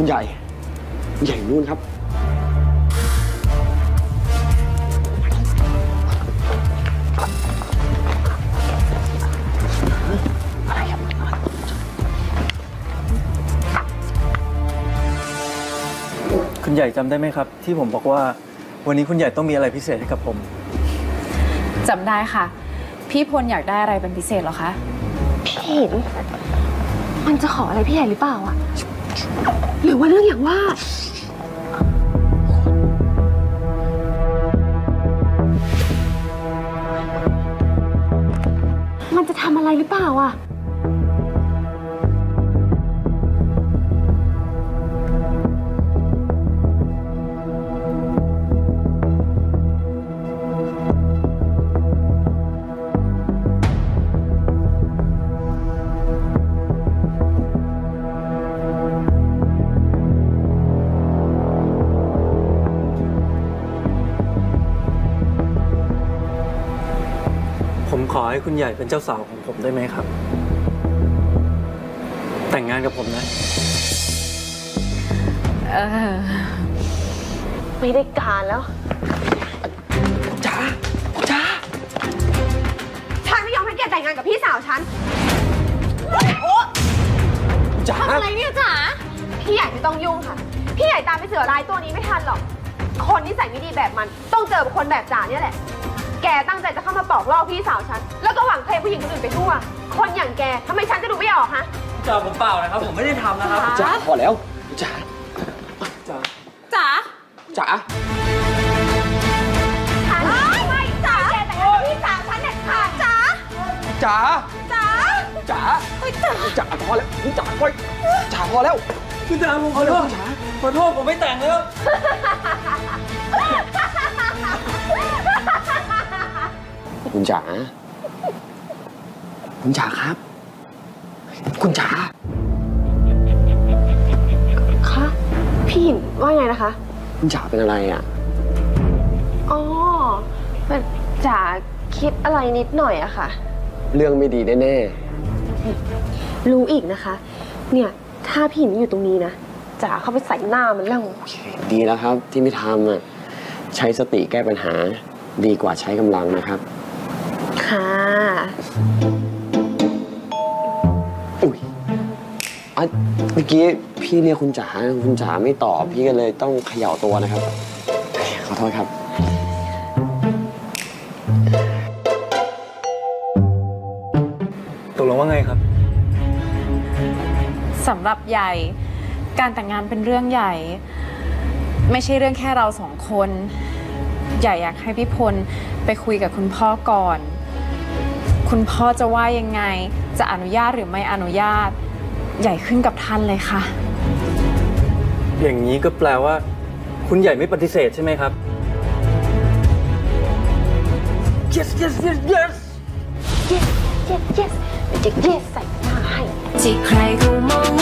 คุณใหญ่คุณใหญ่นู่นครับ คุณใหญ่จำได้ไหมครับ ที่ผมบอกว่าวันนี้คุณใหญ่ต้องมีอะไรพิเศษให้กับผม จำได้ค่ะ พี่พลอยากได้อะไรเป็นพิเศษเหรอคะ พี่หินมันจะขออะไรพี่ใหญ่หรือเปล่าอะ หรือว่าเรื่องอย่างว่า มันจะทำอะไรหรือเปล่าอะ ผมขอให้คุณใหญ่เป็นเจ้าสาวของผมได้ไหมครับ แต่งงานกับผมนะ เออ ไม่ได้การแล้วจ๋าจ๋าฉันไม่ยอมให้แกแต่งงานกับพี่สาวฉันจ๋าทำอะไรเนี่ยจ๋าพี่ใหญ่ไม่ต้องยุ่งค่ะ พี่ใหญ่ตามไปเสือลายตัวนี้ไม่ทันหรอก คนนิสัยไม่ดีแบบมัน ต้องเจอกับคนแบบจ๋าเนี่ยแหละ แกตั้งใจจะเข้ามาปลอกล่อพี่สาวฉัน แล้วก็หวังเพลงผู้หญิงคนอื่นไปทั่ว คนอย่างแกทำไมฉันจะดูไม่ออกฮะจ๋าผมเปล่านะครับ ผมไม่ได้ทำนะครับ จ๋าพอแล้วจ๋าจ๋าจ๋าจ๋าไม่ไม่จ๋าแกแต่งงานกับพี่สาวฉันเด็ดขาดจ๋าจ๋าจ๋าจ๋าจ๋าพอแล้วจ๋าพอจ๋าพอแล้วคุณจ๋าผมขอโทษขอโทษผมไม่แต่งแล้ว คุณจ๋า คุณจ๋าครับ คุณจ๋า คะ พี่หินว่าไงนะคะ คุณจ๋าเป็นอะไรอะ อ๋อแบบจ๋าคิดอะไรนิดหน่อยอะค่ะ เรื่องไม่ดีแน่รู้อีกนะคะ เนี่ย ถ้าพี่หินไม่อยู่ตรงนี้นะจ๋าเข้าไปใส่หน้ามันแล้วๆดีแล้วครับที่ไม่ทำอะ ใช้สติแก้ปัญหาดีกว่าใช้กำลังนะครับ ค่ะ อุ้ยอะเมื่อกี้พี่เรียกคุณจ๋าคุณจ๋าไม่ตอบพี่ก็เลยต้องเขย่าตัวนะครับ ขอโทษครับ ตกลงว่าไงครับ สำหรับใหญ่ การแต่งงานเป็นเรื่องใหญ่ ไม่ใช่เรื่องแค่เราสองคน ใหญ่อยากให้พี่พลไปคุยกับคุณพ่อก่อน คุณพ่อจะว่ายังไง จะอนุญาตหรือไม่อนุญาต ใหญ่ขึ้นกับท่านเลยค่ะ อย่างนี้ก็แปลว่า คุณใหญ่ไม่ปฏิเสธใช่ไหมครับ yes yes yes yes yes yes yes เดี๋ยวจะ yes ใส่หน้าให้ที่ใครเขามอง